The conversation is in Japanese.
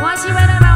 わしわら